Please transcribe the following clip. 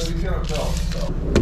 But he's gonna tell. So.